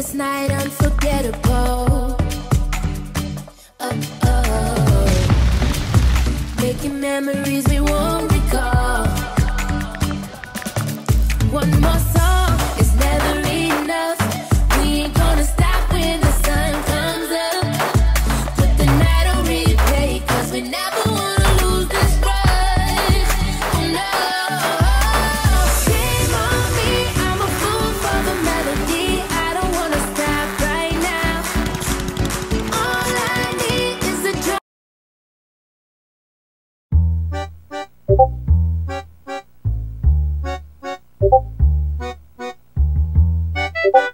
this night unforgettable. Oh, oh. Making memories we won't recall. One more. Song you